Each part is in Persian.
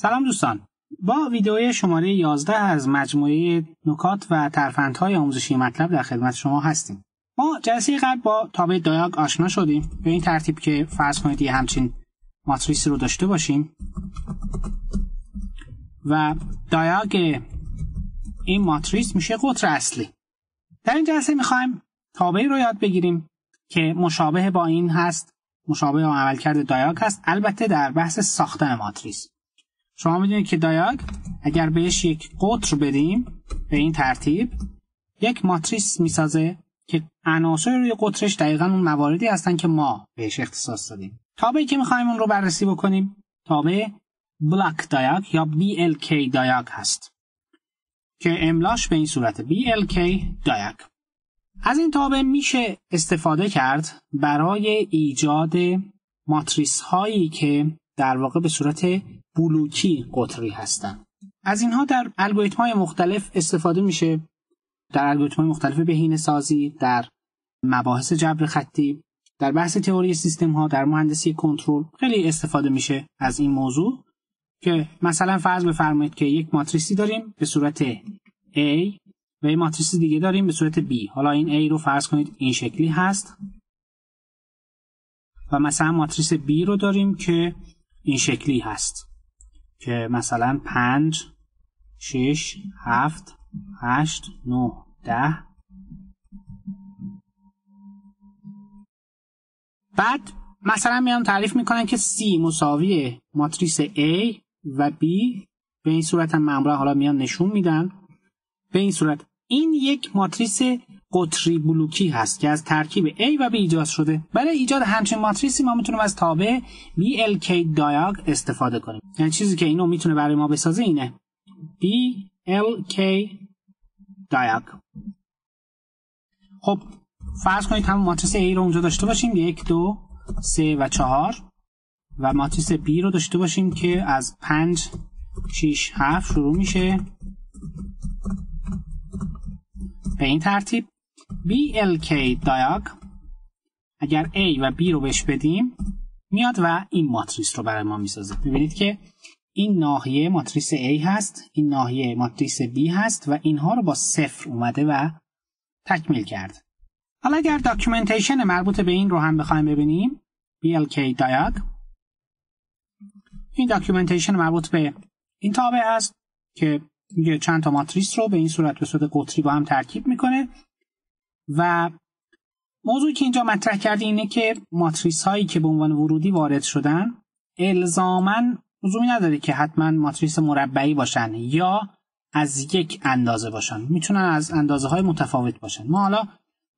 سلام دوستان. با ویدیوی شماره 11 از مجموعه نکات و ترفندهای آموزشی مطلب در خدمت شما هستیم. ما جلسه قبل با تابع دایاگ آشنا شدیم. به این ترتیب که فرض کنید یه همچین ماتریسی رو داشته باشیم. و دایاگ این ماتریس میشه قطر اصلی. در این جلسه می‌خوایم تابعی رو یاد بگیریم که مشابه با این هست. مشابه با عملکرد دایاگ هست. البته در بحث ساختن ماتریس. شما می‌دونید که دایاگ اگر بهش یک قطر بدیم به این ترتیب یک ماتریس می‌سازه که عناصر روی قطرش دقیقا اون مواردی هستن که ما بهش اختصاص دادیم. تابعی که می‌خوایم اون رو بررسی بکنیم تابع بلاک دایاگ یا BLK دایاگ هست که املاش به این صورت BLK دایاگ. از این تابع میشه استفاده کرد برای ایجاد ماتریس هایی که در واقع به صورت بلوکی قطری هستند. از اینها در الگوریتم های مختلف استفاده میشه. در الگوریتم های مختلف بهینه سازی در مباحث جبر خطی در بحث تئوری سیستم ها در مهندسی کنترل خیلی استفاده میشه از این موضوع که مثلا فرض بفرمایید که یک ماتریسی داریم به صورت A و یک ماتریس دیگه داریم به صورت B. حالا این A رو فرض کنید این شکلی هست. و مثلا ماتریس B رو داریم که این شکلی هست. که مثلا 5 6 7 8 9 10 بعد مثلا میان تعریف می‌کنن که C مساوی ماتریس A و B. به این صورت هم حالا میان نشون میدن. به این صورت این یک ماتریس قطری بلوکی هست که از ترکیب A و B ایجاد شده. برای ایجاد همچین ماتریسی ما می‌تونیم از تابع BLK دایاگ استفاده کنیم. یعنی چیزی که اینو می‌تونه برای ما بسازه اینه. BLK دایاگ خب فرض کنید همون ماتریس A رو اونجا داشته باشیم. یک دو سه و چهار. و ماتریس B رو داشته باشیم که از پنج شیش هفت شروع میشه. به این ترتیب BLK دایاگ اگر A و B رو بهش بدیم میاد و این ماتریس رو برای ما می‌سازه. ببینید که این ناحیه ماتریس A هست این ناحیه ماتریس B هست و اینها رو با صفر اومده و تکمیل کرد. حالا اگر documentation مربوط به این رو هم بخوایم ببینیم blkdiag این documentation مربوط به این تابع هست که میگه چند تا ماتریس رو به این صورت به صورت قطری با هم ترکیب می‌کنه. و موضوعی که اینجا مطرح کرده اینه که ماتریس هایی که به عنوان ورودی وارد شدن الزاما لزومی نداره که حتما ماتریس مربعی باشن یا از یک اندازه باشن. می‌تونن از اندازه های متفاوت باشن. ما حالا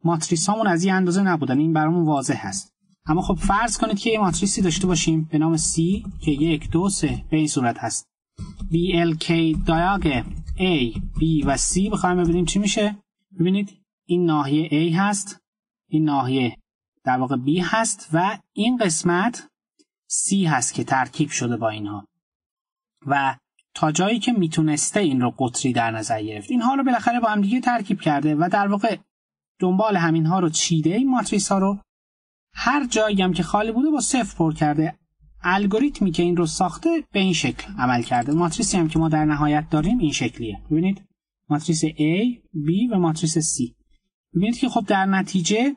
ماتریس هامون از این اندازه نبودن. این برامون واضح هست. اما خب فرض کنید که یه ماتریسی داشته باشیم به نام C که یک دو سه به این صورت هست. BLK دایاگ A, B و C. بخوایم ببینیم چی میشه. ببینید این ناحیه A هست این ناحیه در واقع B هست و این قسمت C هست که ترکیب شده با اینها. و تا جایی که می‌تونسته این رو قطری در نظر گرفت. اینها رو بالاخره با هم دیگه ترکیب کرده و در واقع دنبال همین ها رو چیده این ماتریس ها رو. هر جایی هم که خالی بوده با صفر پر کرده. الگوریتمی که این رو ساخته به این شکل عمل کرده. ماتریسی هم که ما در نهایت داریم این شکلیه. ببینید. ماتریس A, B و ماتریس C. ببینید که خب در نتیجه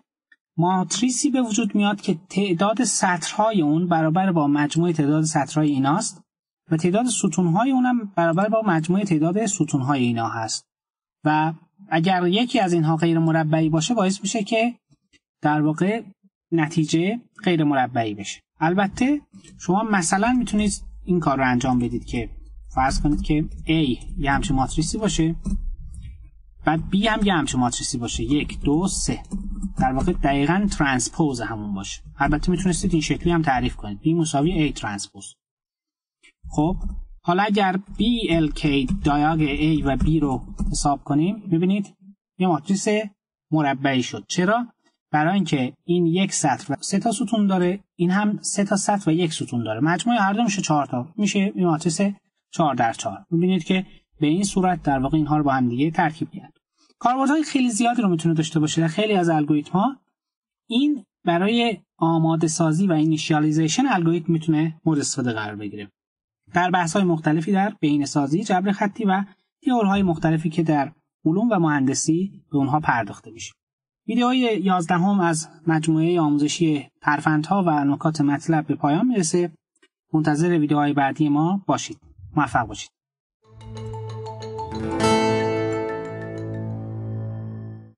ماتریسی به وجود میاد که تعداد سطرهای اون برابر با مجموع تعداد سطرهای ایناست و تعداد ستونهای اونم برابر با مجموع تعداد ستونهای اینا هست. و اگر یکی از اینها غیر مربعی باشه باعث میشه که در واقع نتیجه غیر مربعی بشه. البته شما مثلا می‌تونید این کار رو انجام بدید که فرض کنید که A یه همچین ماتریسی باشه. بعد B هم یه همچین ماتریسی باشه. یک دو سه. در واقع دقیقا ترانسپوز همون باشه. البته می‌تونستید این شکلی هم تعریف کنید. B مساوی A ترانسپوز. خب حالا اگر blkdiag A و B رو حساب کنیم ببینید یه ماتریس مربعی شد. چرا؟ برای اینکه این یک سطر و سه تا ستون داره این هم سه تا سطر و یک ستون داره. مجموع هر دو میشه چهار تا. میشه این ماتریس 4 در 4 می‌بینید که به این صورت در واقع اینها رو با هم دیگه ترکیب کرد کاربردهای خیلی زیادی رو می‌تونه داشته باشه در خیلی از الگوریتم ها این برای آماده سازی و initialization الگوریتم می‌تونه مورد استفاده قرار بگیره. در بحث های مختلفی در بینسازی جبر خطی و تئوری‌های مختلفی که در علوم و مهندسی به اونها پرداخته میشه. ویدیوهای یازدهم از مجموعه آموزشی پرفندها و نکات مطلب به پایان می‌رسه. منتظر ویدیوهای بعدی ما باشید. موفق باشید.